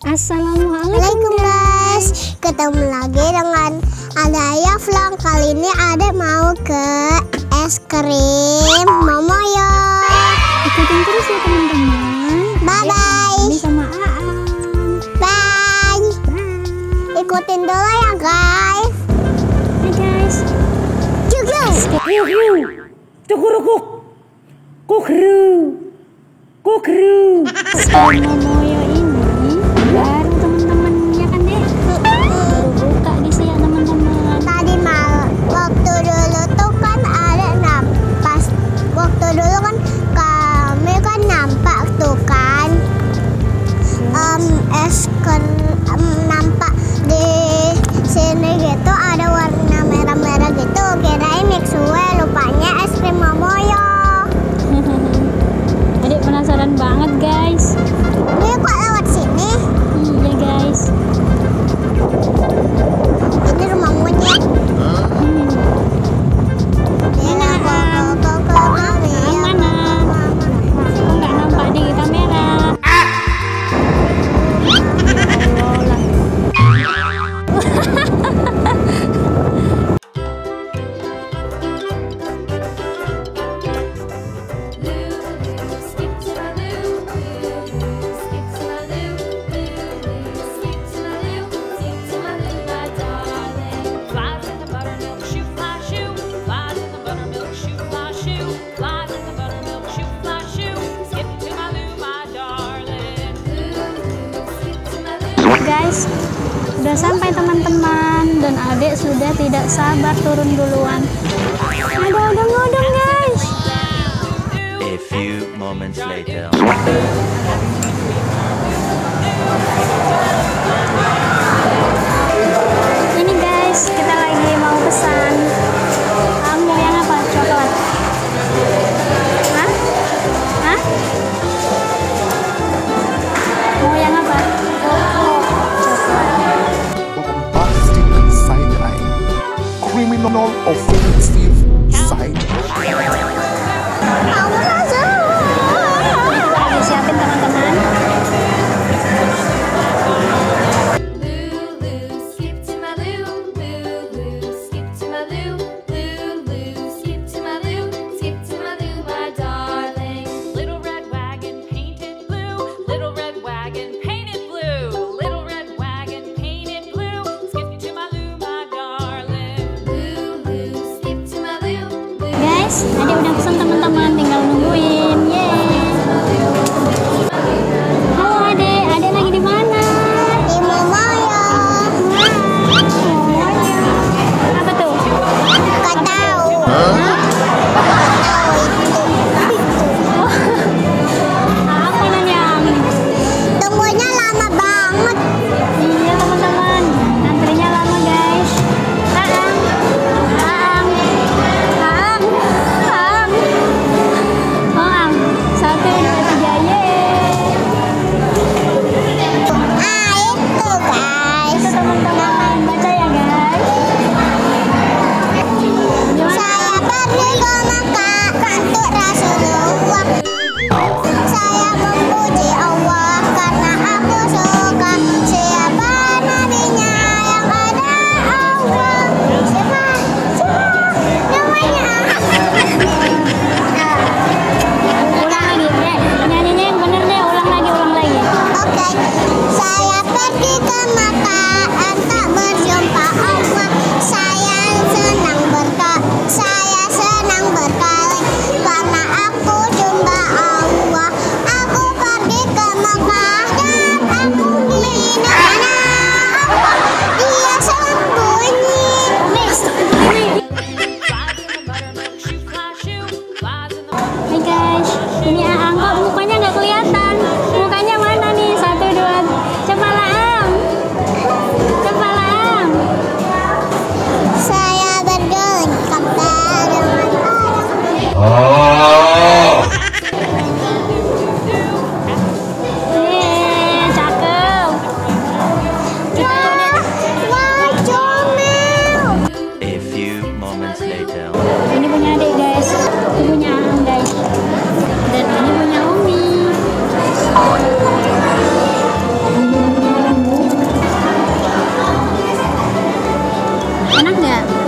Assalamualaikum guys Ketemu lagi dengan Adaya Vlog Kali ini adek mau ke es krim Momoyo Ikutin terus ya teman-teman. Bye bye Ini sama Aang. Bye Bye. Ikutin dulu ya guys Hai guys. Juga. Kukru. Kukru. Sekarang Momoyo gitu ada warna merah-merah gitu. Kirain Mixue lupanya es krim Momoyo Guys, udah sampai teman-teman dan adik sudah tidak sabar turun duluan. Ada odong-odong guys. A few moments later. Ini guys, kita lagi mau pesan. Offensive loo. Guys, adik Enak nggak?